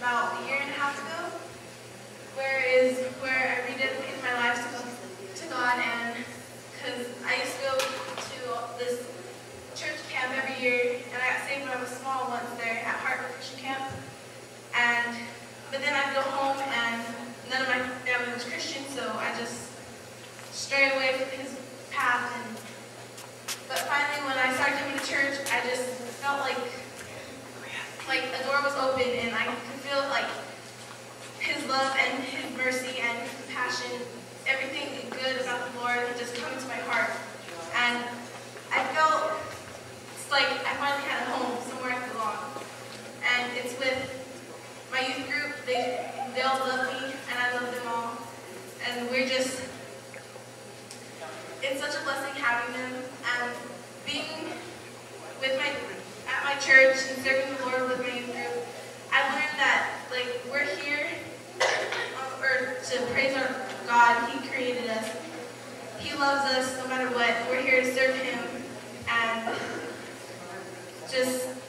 about a year and a half ago, where is where I finally had a home, somewhere I belong. And it's with my youth group. They, they all love me, and I love them all. And we're just, it's such a blessing having them. And being with my, at my church and serving the Lord with my youth group, I learned that, like, we're here on earth to praise our God. He created us. He loves us no matter what. We're here to serve Him. And just.